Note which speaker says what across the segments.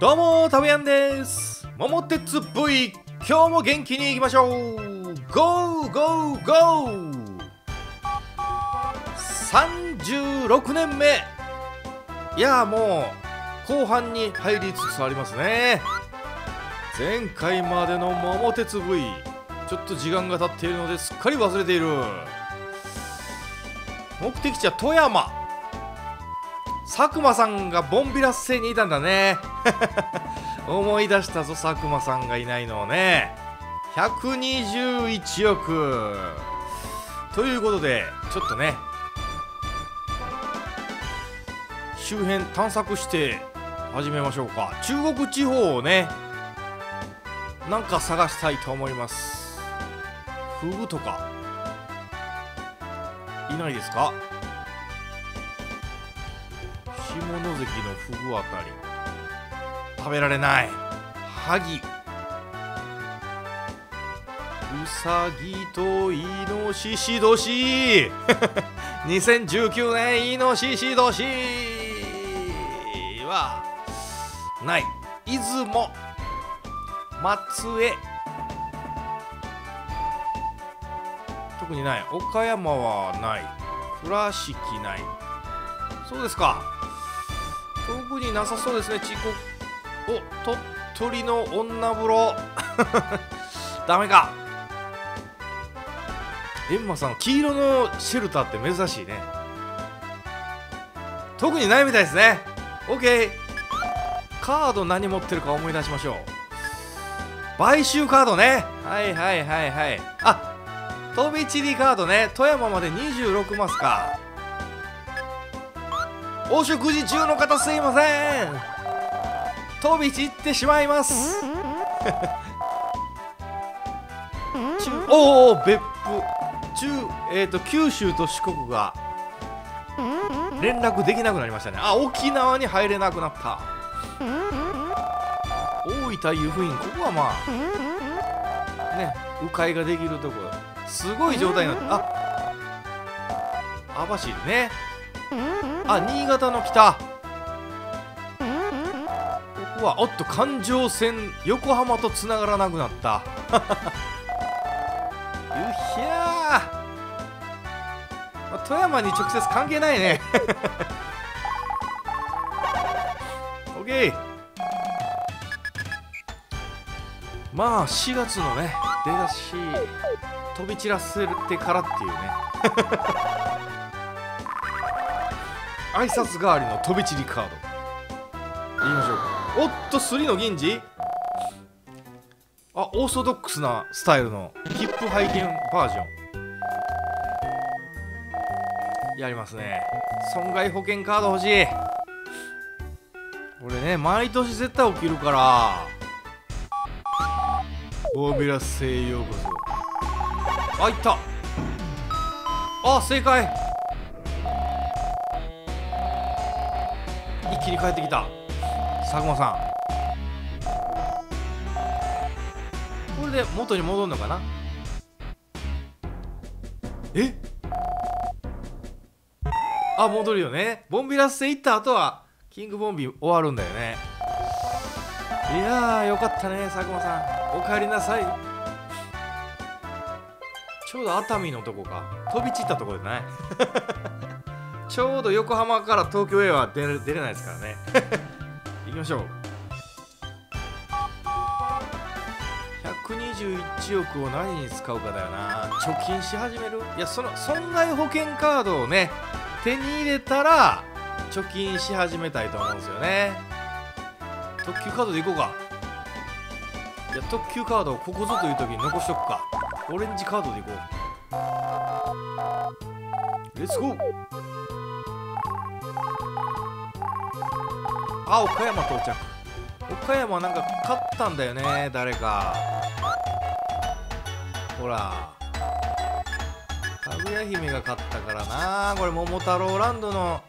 Speaker 1: どうもたぶやんです。桃鉄 V 今日も元気にいきましょう。ゴーゴーゴー。36年目。いやもう後半に入りつつありますね。前回までの桃鉄 V ちょっと時間が経っているのですっかり忘れている。目的地は富山。佐久間さんがボンビラス星にいたんだね。思い出したぞ佐久間さんがいないのをね。121億。ということでちょっとね。周辺探索して始めましょうか。中国地方をねなんか探したいと思います。フグとかいないですか？下関のフグあたり。食べられない。ハギウサギとイノシシ年。2019年イノシシ年。はない。出雲。松江。特にない。岡山はない。倉敷ない。そうですか。特になさそうですね。ちこお鳥取の女風呂。ダメか。エンマさん黄色のシェルターって珍しいね。特にないみたいですね。OK カード何持ってるか思い出しましょう。買収カードね。はいはいはいはい。あ飛び散りカードね。富山まで26マスか。お食事中の方すいません。飛び散ってしまいます。おお別府。中えっ、ー、と九州と四国が連絡できなくなりましたね。あ沖縄に入れなくなった。大分湯布院ここはまあね迂回ができるとこすごい状態になってあ網走ねあ新潟の北。ここはおっと環状線横浜とつながらなくなった。ゆひゃー、まあ、富山に直接関係ないね。オッケー。まあ4月のね出だし飛び散らせてからっていうね。挨拶代わりの飛び散りカード。言いましょうか。おっとスリの銀次。あオーソドックスなスタイルの切符拝見バージョン。やりますね。損害保険カード欲しい。これね毎年絶対起きるから。ボービラス星ようこそ。あいった。あ正解一気に帰ってきた。佐久間さん。これで元に戻るのかな？え？あ戻るよね。ボンビラス星行った後はキングボンビ終わるんだよね。いやーよかったね佐久間さん。お帰りなさい。ちょうど熱海のとこか。飛び散ったとこでね ちょうど横浜から東京へは出れ出れないですからね。行きましょう。121億を何に使うかだよな。貯金し始める？いやその損害保険カードをね手に入れたら貯金し始めたいと思うんですよね。特急カードでいこうか。いや特急カードをここぞという時に残しとくか。オレンジカードでいこう。レッツゴーあ岡山到着。岡山なんか勝ったんだよね誰かほら。かぐや姫が勝ったからな。これ桃太郎ランドの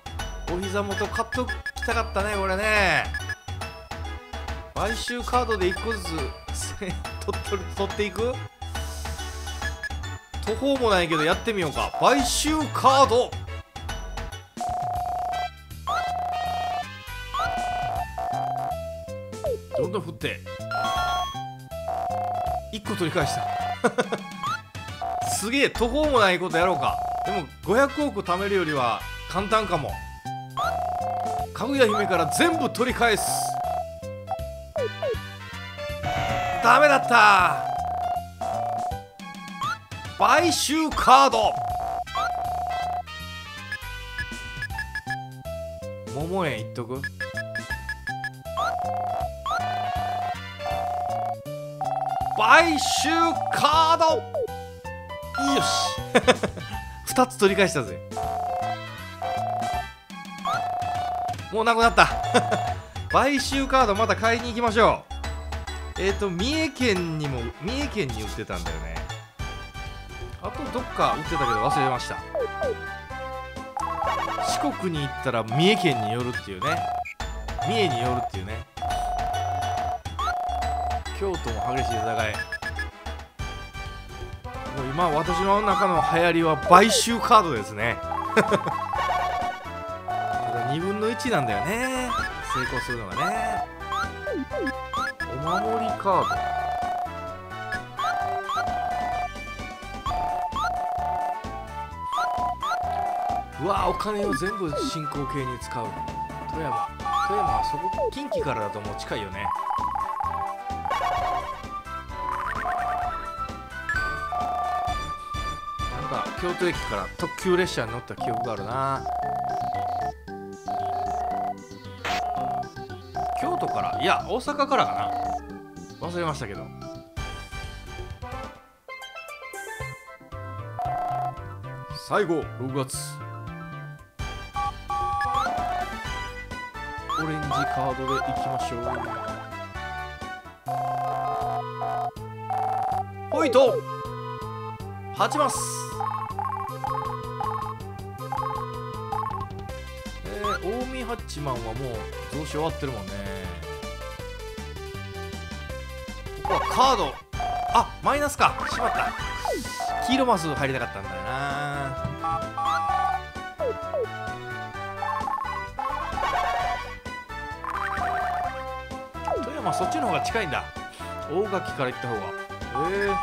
Speaker 1: お膝元買っときたかったねこれね。買収カードで1個ずつ取取取っていく？途方もないけどやってみようか。買収カード。んどん振って。1個取り返した。すげえ途方もないことやろうか。でも500億貯めるよりは簡単かも。かぐや姫から全部取り返す。ダメだった。買収カード。桃園いっとく？買収カード。よし。2つ取り返したぜ。もうなくなった。買収カードまた買いに行きましょう。えっ、ー、と三重県にも三重県に売ってたんだよね。あとどっか売ってたけど忘れました。四国に行ったら三重県に寄るっていうね。三重に寄るっていうね。京都も激しい戦い。もう今私の中の流行りは買収カードですね。ただ2分の1なんだよね。成功するのがね。お守りカード。うわお金を全部進行形に使う。富山。富山はそこ近畿からだともう近いよね。京都駅から特急列車に乗った記憶があるな。京都からいや大阪からかな。忘れましたけど。最後6月。オレンジカードでいきましょう。ほいと勝ちますハッチマンはもう増資終わってるもんね。ここはカード。あマイナスか。しまった。黄色マス入りたかったんだよな。富山そっちの方が近いんだ。大垣から行った方が。ええ。ー、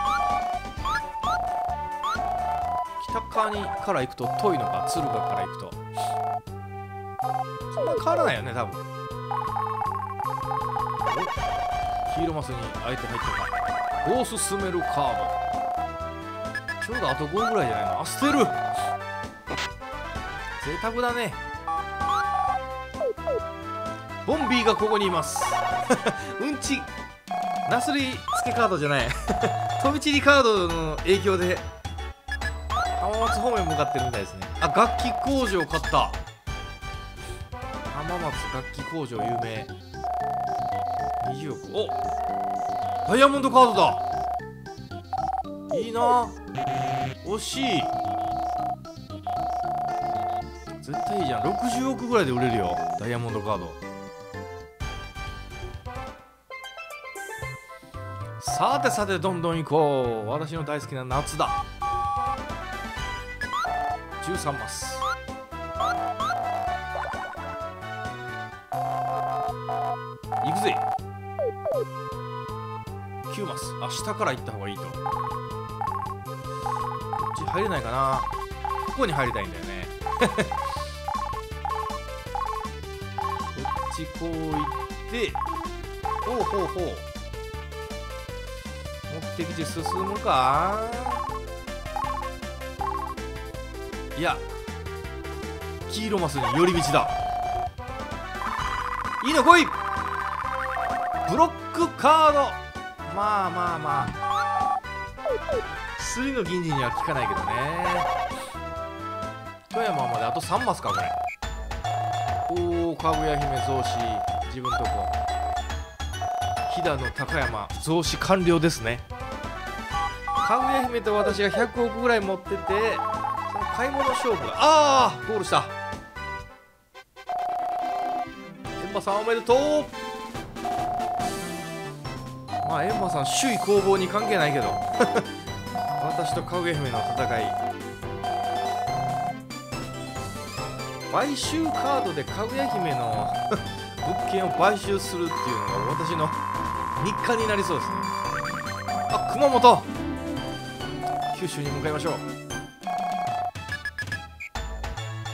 Speaker 1: 北側にから行くと遠いのか敦賀から行くと。そんな変わらないよね多分。黄色マスにあえて入ったか。どう進めるカード。ちょうどあと5ぐらいじゃないの。あ捨てる。贅沢だね。ボンビーがここにいます。うんちナスリつけカードじゃない。飛び散りカードの影響で浜松方面向かってるみたいですね。あ楽器工場買った。浜松楽器工場有名。20億。おダイヤモンドカードだ。いいな。惜しい。絶対いいじゃん。60億ぐらいで売れるよ。ダイヤモンドカード。さてさてどんどん行こう。私の大好きな夏だ。13マス。行くぜ。9マス。あ下から行った方がいいと。こっち入れないかな。ここに入りたいんだよね。こっちこう行ってほうほうほう。目的地進むか。いや黄色マスに寄り道だ。いいの来い。カード。まあまあまあ。薬の銀次には効かないけどね。富山まであと3マスかこれ。おおかぐや姫増資自分とこ。飛騨の高山。増資完了ですね。かぐや姫と私が100億ぐらい持っててその買い物勝負ああゴールした。エンバさんおめでとう。まあエンマさん首位攻防に関係ないけど。私とかぐや姫の戦い。買収カードでかぐや姫の 物件を買収するっていうのが私の日課になりそうですね。あ熊本。九州に向かいましょう。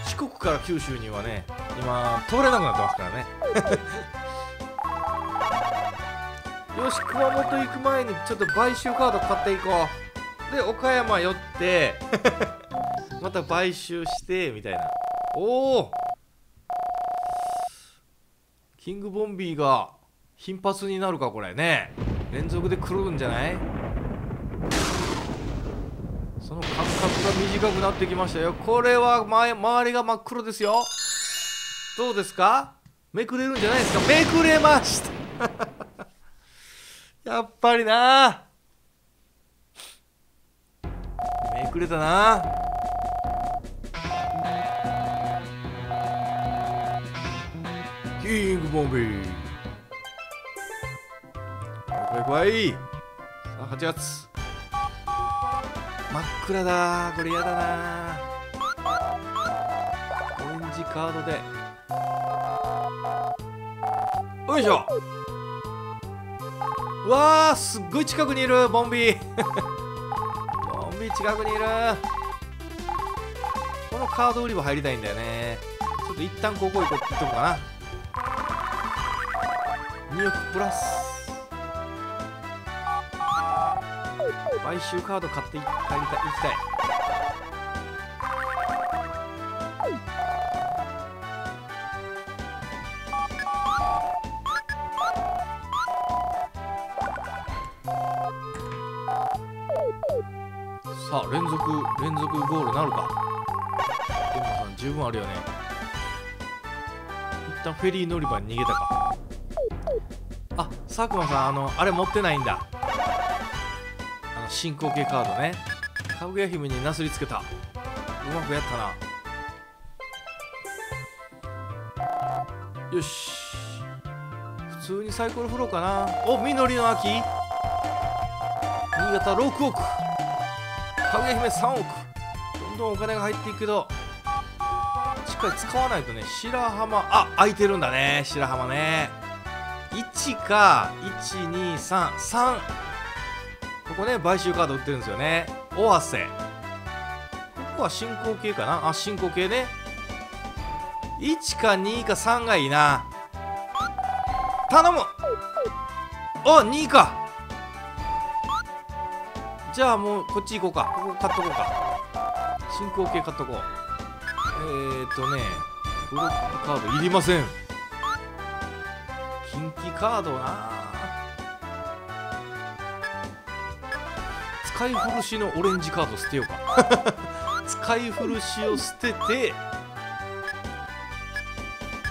Speaker 1: 四国から九州にはね今通れなくなってますからね。よし熊本行く前にちょっと買収カード買っていこう。で岡山寄って また買収してみたいな。おおキングボンビーが頻発になるかこれね。連続で来るんじゃない？その間隔が短くなってきましたよ。これは前周りが真っ黒ですよ。どうですか？めくれるんじゃないですか？めくれました。やっぱりな。めくれたな。キングボンビー。怖い怖いさあ8月真っ暗だ。これやだな。オレンジカードで。よいしょ。わあすっごい近くにいるボンビー。ボンビー近くにいる。このカード売り場入りたいんだよね。ちょっと一旦ここ行こうって言っとこうかな。2億プラス。毎週カード買っていきたい。さあ連続連続ゴールなるか？でもさん十分あるよね。一旦フェリー乗り場に逃げたか。あ佐久間さんあのあれ持ってないんだ。あの進行形カードね。かぐや姫になすりつけた。うまくやったな。よし。普通にサイコロ振ろうかな。お緑の秋。新潟6億。かぐや姫3億どんどんお金が入っていくけどしっかり使わないとね白浜あ空いてるんだね白浜ね。1か1233ここね買収カード売ってるんですよね。尾鷲。ここは進行形かな？あ進行形ね。1か2か3がいいな。頼む。お2か。じゃあもうこっち行こうか。ここ買っとこうか。進行形買っとこう。えー、っとねブロックカードいりません。近畿カードな。使い古しのオレンジカード捨てようか。使い古しを捨てて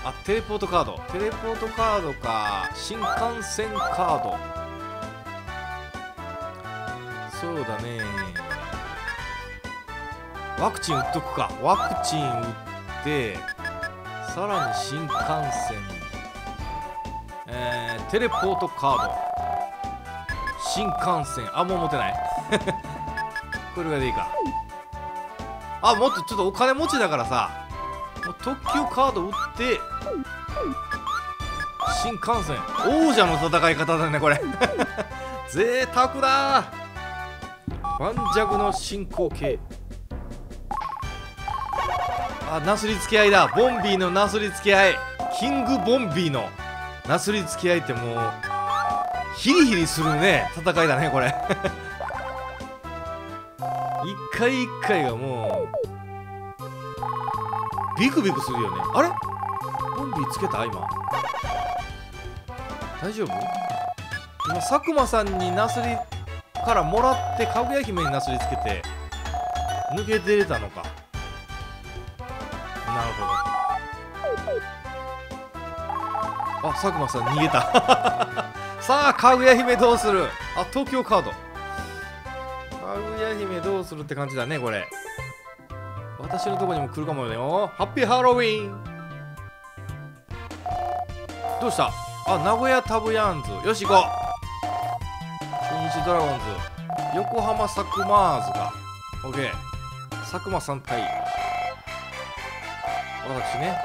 Speaker 1: あテレポートカード。テレポートカードか。新幹線カードそうだね。ワクチン打っとくか。ワクチン打ってさらに新幹線。えー、テレポートカード。新幹線。あもう持てない。これがでいいか。あもっとちょっとお金持ちだからさ。もう特急カード打って新幹線。王者の戦い方だねこれ。贅沢だ盤石の進行形。あなすりつけ合いだ。ボンビーのなすりつけ合い。キングボンビーのなすりつけ合いってもうヒリヒリするね。戦いだねこれ。一回一回がもうビクビクするよね。あれ？ボンビーつけた？今。大丈夫？今佐久間さんになすりからもらってかぐや姫になすりつけて抜け出れたのか。なるほど。あ佐久間さん逃げた。さあかぐや姫どうする？あ東京カード。かぐや姫どうするって感じだねこれ。私のとこにも来るかもよ。ハッピーハロウィン。どうした？あ名古屋タブヤンズ。よし行こう。ドラゴンズ。横浜サクマーズか OK 佐久間さん対。私ね。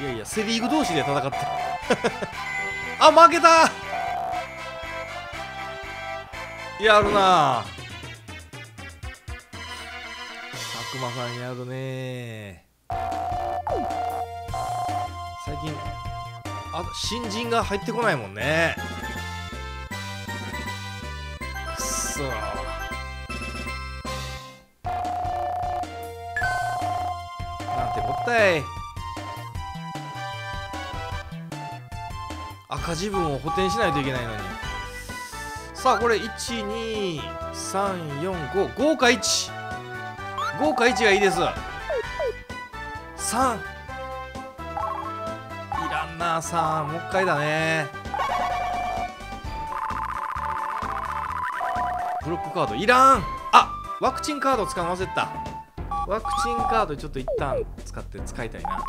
Speaker 1: いやいやセ・リーグ同士で戦って あ負けた。やるな。佐久間さんやるね。最近あ新人が入ってこないもんね。い。赤字分を補填しないといけないのに。さあこれ12345豪華1豪華1がいいです。3いらんな3もう一回だね。ブロックカード。いらん。あワクチンカード使うの忘れてた。ワクチンカードちょっと一旦使って使いたいな。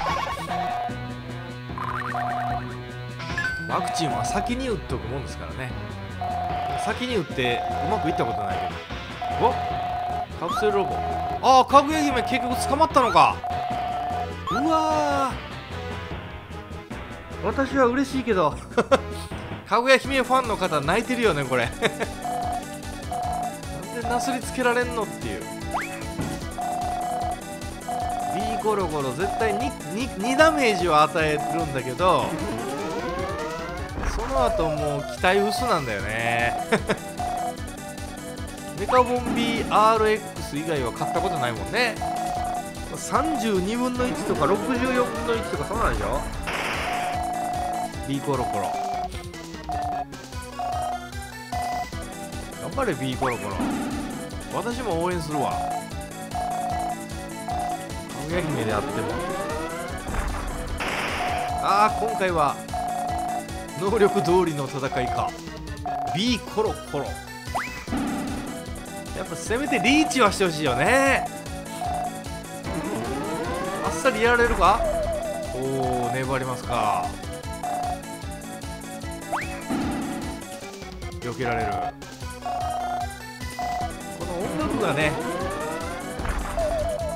Speaker 1: ワクチンは先に打っとくもんですからね。先に打ってうまくいったことないけど。お？カプセルロボ。ああかぐや姫結局捕まったのか。うわ私は嬉しいけど。かぐや姫ファンの方泣いてるよねこれ。なんでなすりつけられんのっていうゴロゴロ絶対 2, 2, 2ダメージを与えるんだけどその後もう期待薄なんだよね。メカボンビー RX 以外は買ったことないもんね。32分の1とか64分の1とかそうなんでしょ？B コロコロ。頑張れ B コロコロ。私も応援するわ。かぐや姫であっても。ああ今回は能力通りの戦いか。B コロコロ。やっぱせめてリーチはしてほしいよね。あっさりやられるか？おお粘りますか。避けられる。この音楽がね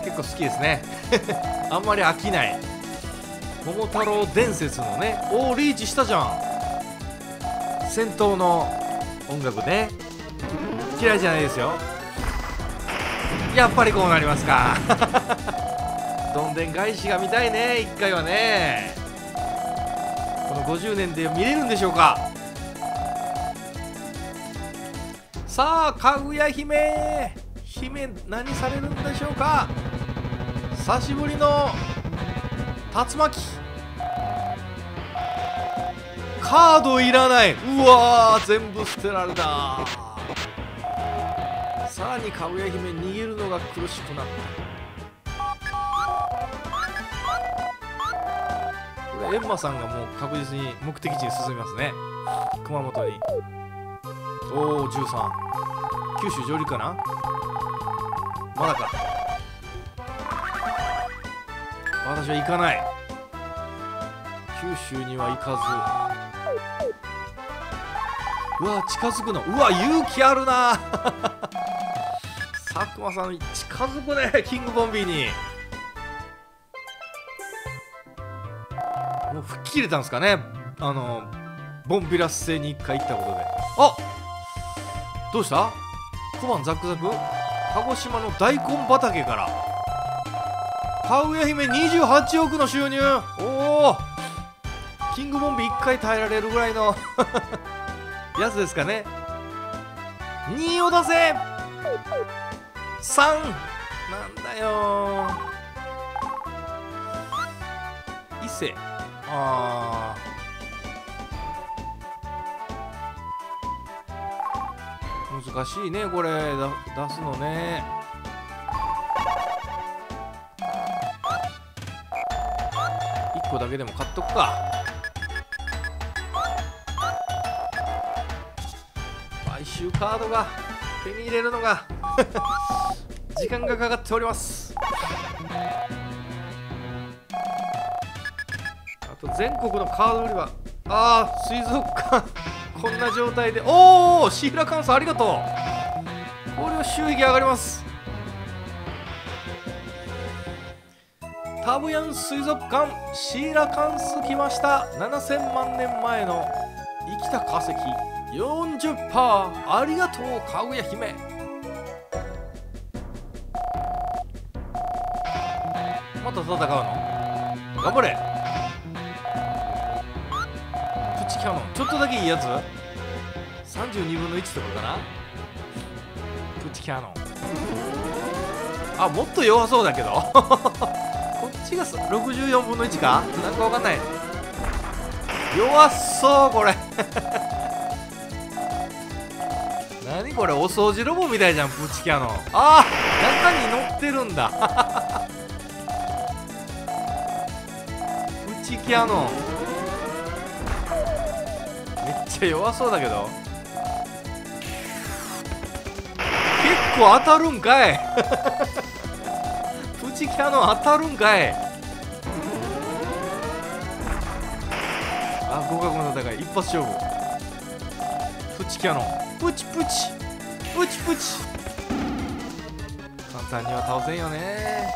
Speaker 1: 結構好きですね。あんまり飽きない。桃太郎伝説のねおおリーチしたじゃん。戦闘の音楽ね。嫌いじゃないですよ。やっぱりこうなりますか。どんでん返しが見たいね一回はね。この50年で見れるんでしょうか。さあかぐや姫。姫何されるんでしょうか。久しぶりの竜巻。カードいらない。うわー全部捨てられた。さらにかぐや姫逃げるのが苦しくなった。これエンマさんがもう確実に目的地に進みますね。熊本におお13九州上陸かな？まだか。私は行かない。九州には行かず。うわ近づくの。うわ勇気あるな。佐久間さん近づくねキングボンビーに。もう吹っ切れたんですかね。あのボンビラス星に一回行ったことで。あどうした？小判ザクザク？鹿児島の大根畑から。かぐや姫28億の収入。おお。キングボンビ1回耐えられるぐらいの。やつですかね。2を出せ。3なんだよ。伊勢あー。難しいねこれ。出すのね。1個だけでも買っとくか。買収カードが手に入れるのが 時間がかかっております。あと全国のカード売り場。ああ水族館。こんな状態で。おおシーラカンさんありがとう。これは収益上がります。タブヤン水族館シーラカンス来ました。7000万年前の生きた化石。40%ありがとうかぐや姫。また戦うの？頑張れ。プチキャノン。ちょっとだけいいやつ？32分の1ってことかな？プチキャノン。あもっと弱そうだけど。こっちが64分の1か？なんかわかんない。弱そうこれ。何これ？お掃除ロボみたいじゃんプチキャノ。ンあ中に乗ってるんだ。プチキャノ。ンめっちゃ弱そうだけど。結構当たるんかい。プチキャノン当たるんかい。一発勝負。プチキャノン。プチプチ。プチプチ。簡単には倒せんよね。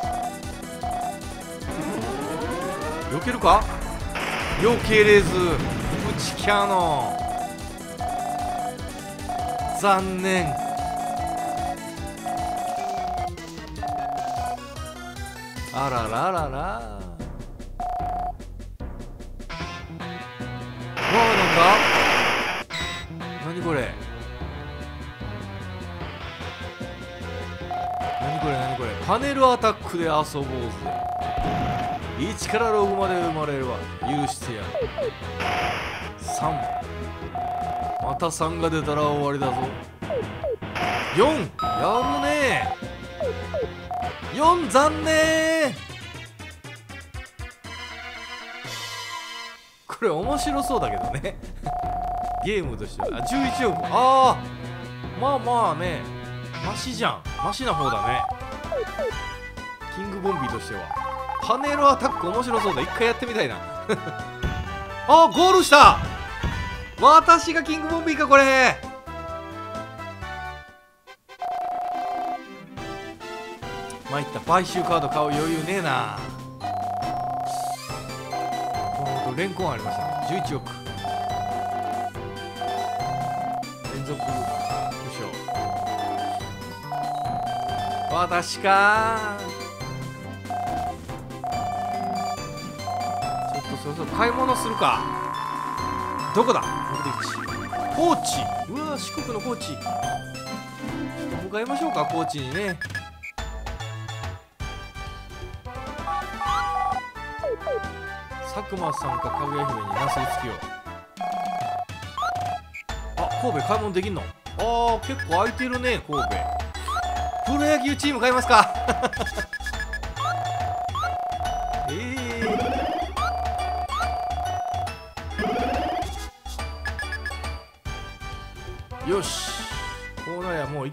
Speaker 1: 避けるか？避けれず。プチキャノン。残念。あらららら。パネルアタックで遊ぼうぜ。1から6まで生まれるわ許してやる。3また3が出たら終わりだぞ。4やるね。4残念。これ面白そうだけどね。ゲームとしては。あ11億。ああまあまあね。マシじゃん。マシな方だね。としては。パネルアタック面白そうだ。一回やってみたいな。あゴールした。私がキングボンビーかこれ。参った。買収カード買う余裕ねえな。ほんとレンコンありましたね。11億。連続負傷私かそろそろ買い物するか。どこだ？目的地高知うわ四国の高知ちょっと向かいましょうか高知にね。佐久間さんかかぐや姫になすりつきようあ神戸買い物できんの？あー結構空いてるね神戸。プロ野球チーム買いますか。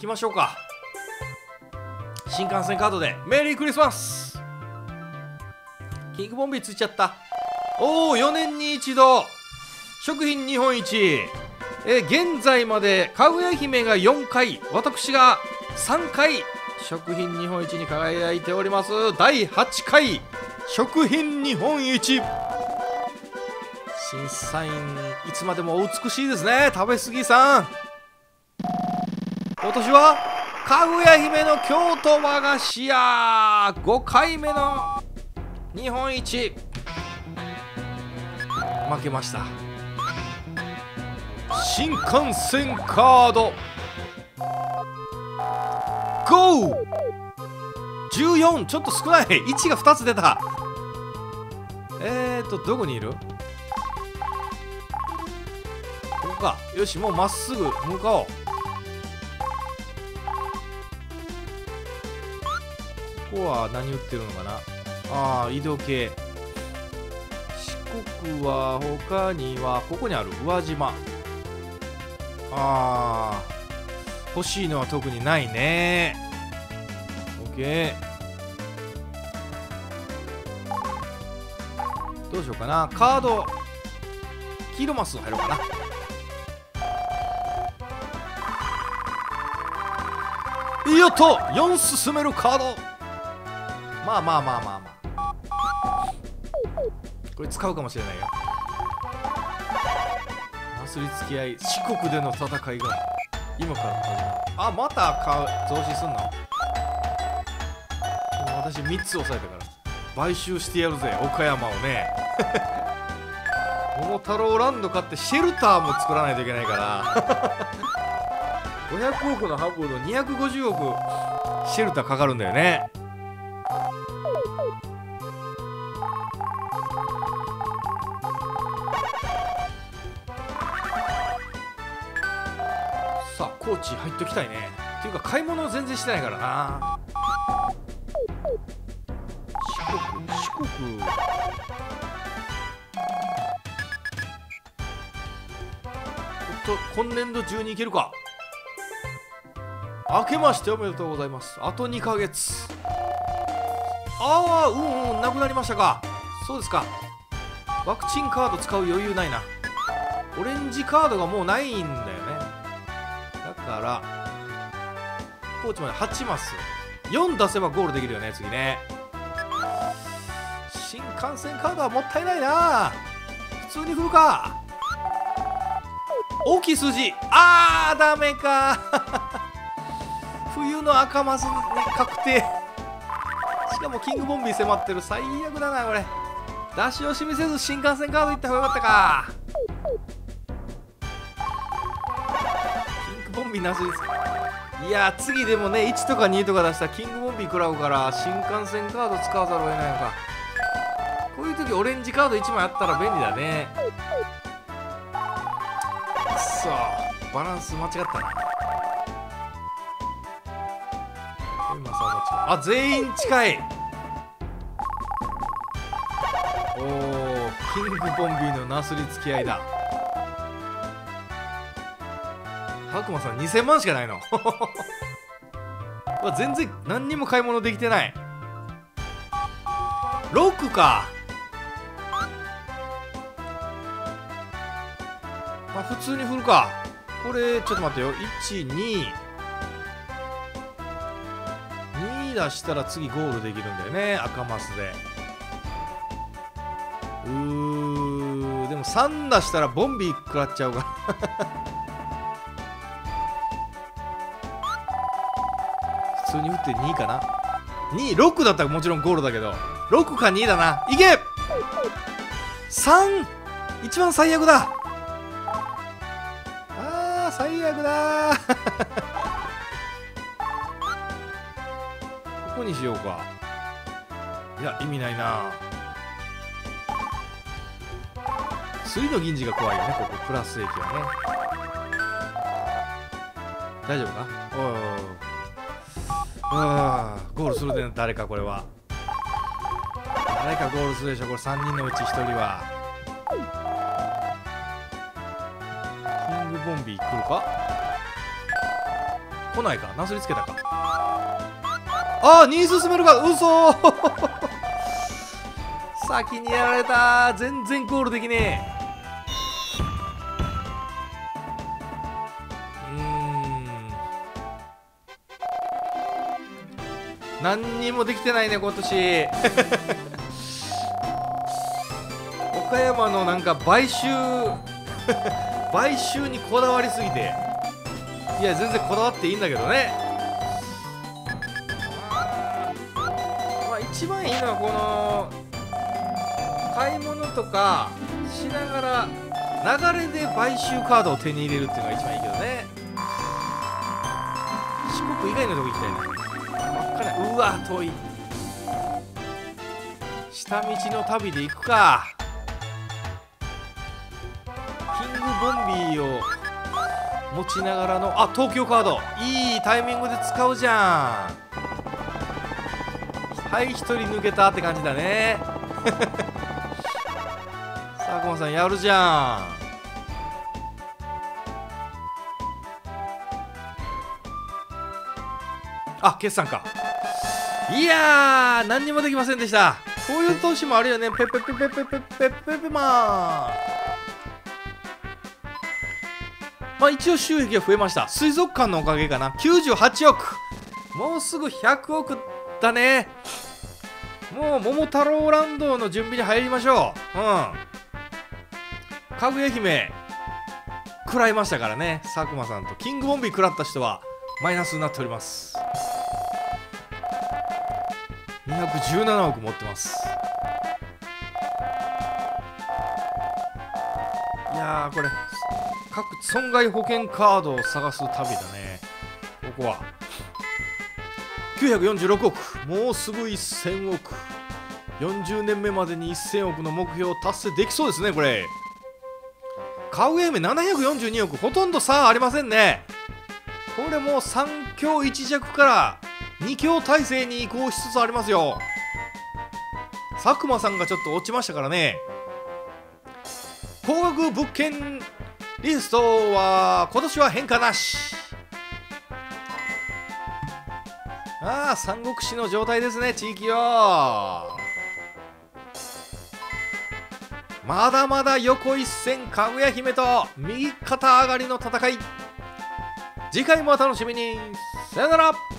Speaker 1: きましょうか。新幹線カードでメリークリスマス。キングボンビーついちゃった。おお4年に一度。食品日本一。え現在までかぐや姫が4回私が3回食品日本一に輝いております。第8回食品日本一。審査員いつまでもお美しいですね食べ過ぎさん。今年はかぐや姫の京都和菓子屋。5回目の日本一。負けました。新幹線カード。GO!14 ちょっと少ない。1が2つ出た。えーとどこにいる？ここか。よしもうまっすぐ向かおう。ここは何売ってるのかな？ああ移動系。四国は他にはここにある。宇和島。ああ欲しいのは特にないね。OK どうしようかな。カード。黄色マス入ろうかな。いいよと4進めるカード。まあまあまあまあまあ。これ使うかもしれないよ。なすりつき合い四国での戦いが今から始まる。あまたか増資すんの？私3つ押さえたから。買収してやるぜ岡山をね。桃太郎ランド買ってシェルターも作らないといけないから。500億のハブの250億シェルターかかるんだよね。さあ高知入っときたいね。っていうか買い物全然してないからな。四国四国。と今年度中に行けるか。明けましておめでとうございます。あと2ヶ月。ああうんうんなくなりましたか。そうですか。ワクチンカード使う余裕ないな。オレンジカードがもうないんだ。コーチまで8マス。4出せばゴールできるよね次ね。新幹線カードはもったいないな。普通に振るか。大きい数字。あーダメか。冬の赤マスに確定。しかもキングボンビー迫ってる。最悪だなこれ。出し惜しみせず新幹線カード行った方がよかったか。キングボンビーなしですか。いや次でもね1とか2とか出したらキングボンビー食らうから新幹線カード使わざるを得ないのか。こういう時オレンジカード1枚あったら便利だね。くそ。バランス間違ったな。あ全員近い。おおキングボンビーのなすりつき合いだ。白馬さん2000万しかないの。わ全然何にも買い物できてない。6か。まあ普通に振るか。これちょっと待ってよ。12 2出したら次ゴールできるんだよね。赤マスで。うーでも3出したらボンビー食らっちゃうから。通に振って2かな？26だったらもちろんゴールだけど。6か2だな。いけ !3! 一番最悪だ。あー最悪だ。ここにしようか。いや意味ないな。水の銀次が怖いよねここ。プラス駅はね。大丈夫か？おいおいおい。あーゴールするで誰かこれは。誰かゴールするでしょこれ3人のうち1人は。キングボンビー来るか？来ないか？なすりつけたか？ああ2進めるか？嘘！先にやられた全然ゴールできねえ。何にもできてないね今年。岡山のなんか買収 買収にこだわりすぎて。いや全然こだわっていいんだけどね。まあ一番いいのはこの買い物とかしながら流れで買収カードを手に入れるっていうのが一番いいけどね。四国以外のとこ行きたいね。真っ赤なうわ遠い。下道の旅で行くか。キングボンビーを持ちながらのあ東京カード。いいタイミングで使うじゃん。はい一人抜けたって感じだね。さあコマさんやるじゃん。あ決算か。いやー何にもできませんでした。こういう投資もあるよね。ペペペペペペペペペマーまあ一応収益が増えました水族館のおかげかな98億もうすぐ100億だねもう桃太郎ランドの準備に入りましょううんかぐや姫食らいましたからね佐久間さんとキングボンビー食らった人はマイナスになっております217億持ってます。いやこれ各損害保険カードを探す旅だね。ここは。946億もうすぐ1000億。40年目までに1000億の目標を達成できそうですねこれ。買うゲーム742億ほとんど差ありませんね。これもう3強1弱から2強体制に移行しつつありますよ。佐久間さんがちょっと落ちましたからね。高額物件リストは今年は変化なし。ああ三国志の状態ですね地域よまだまだ横一線かぐや姫と右肩上がりの戦い。次回もお楽しみに。さよなら。